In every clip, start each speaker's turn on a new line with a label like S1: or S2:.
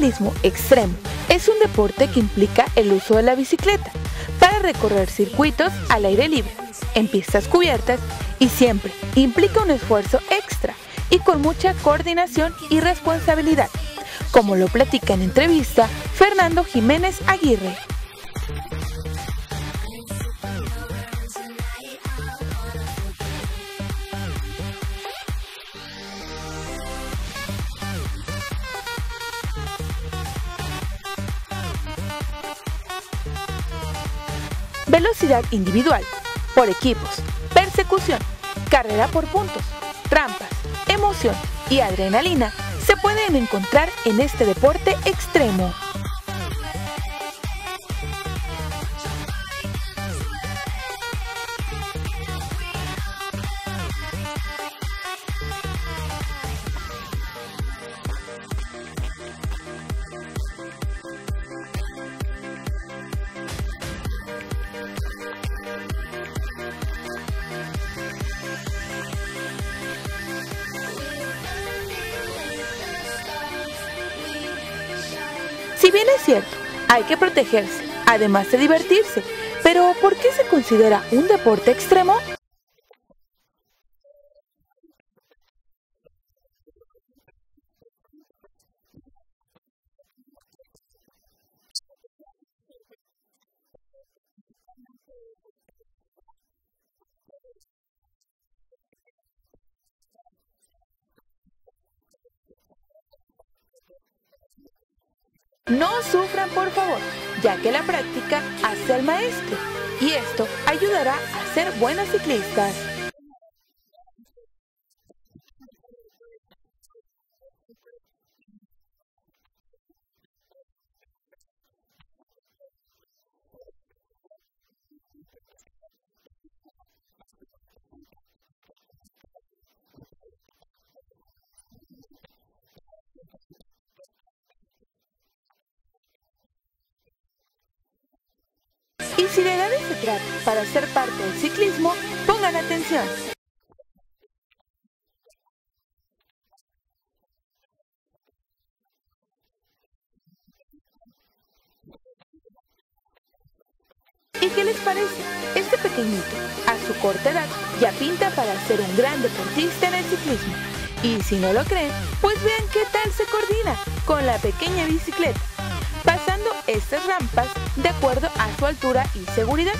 S1: ciclismo extremo es un deporte que implica el uso de la bicicleta para recorrer circuitos al aire libre, en pistas cubiertas y siempre implica un esfuerzo extra y con mucha coordinación y responsabilidad, como lo platica en entrevista Fernando Jiménez Aguirre. Velocidad individual, por equipos, persecución, carrera por puntos, trampas, emoción y adrenalina se pueden encontrar en este deporte extremo. Si bien es cierto, hay que protegerse, además de divertirse, pero ¿por qué se considera un deporte extremo? No sufran por favor, ya que la práctica hace al maestro y esto ayudará a ser buenos ciclistas. Para ser parte del ciclismo, pongan atención. ¿Y qué les parece? Este pequeñito, a su corta edad, ya pinta para ser un gran deportista en el ciclismo. Y si no lo creen, pues vean qué tal se coordina con la pequeña bicicleta, pasando estas rampas de acuerdo a su altura y seguridad,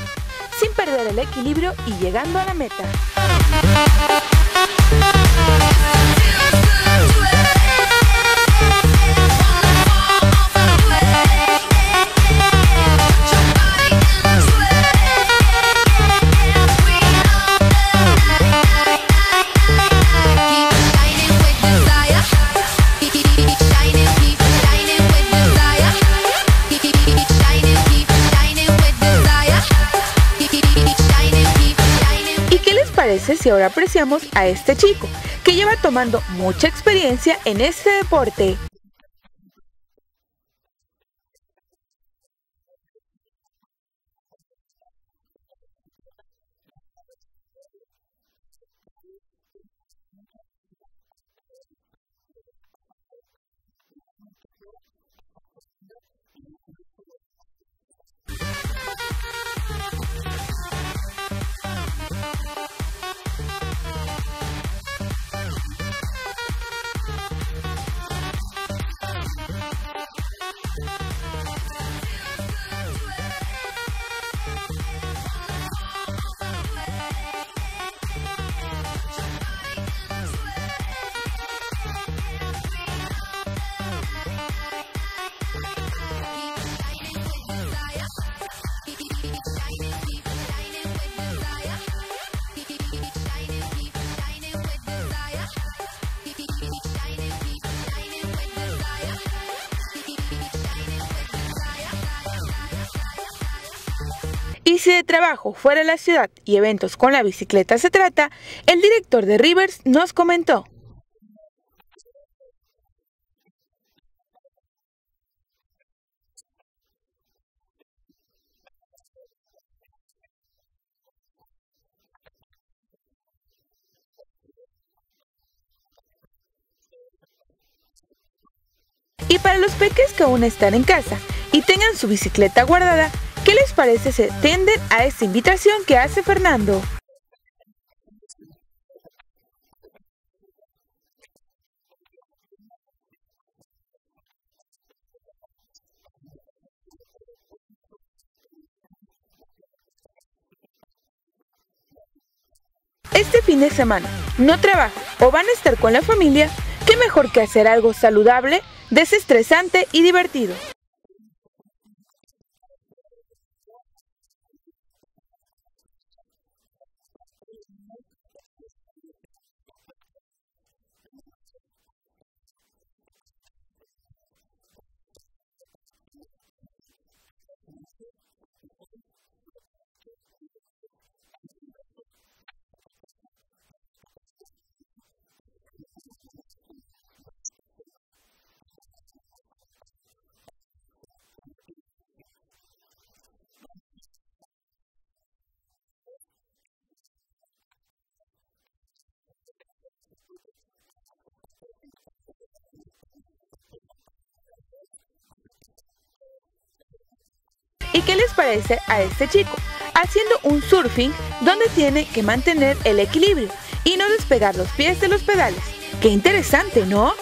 S1: sin perder el equilibrio y llegando a la meta. ¿Y qué les parece si ahora apreciamos a este chico, que lleva tomando mucha experiencia en este deporte? Si de trabajo fuera de la ciudad y eventos con la bicicleta se trata, el director de Rivers nos comentó. Y para los peques que aún están en casa y tengan su bicicleta guardada, ¿qué les parece si atienden a esta invitación que hace Fernando? Este fin de semana no trabajan o van a estar con la familia, ¿qué mejor que hacer algo saludable, desestresante y divertido? ¿Y qué les parece a este chico? Haciendo un surfing donde tiene que mantener el equilibrio y no despegar los pies de los pedales. ¡Qué interesante, ¿no?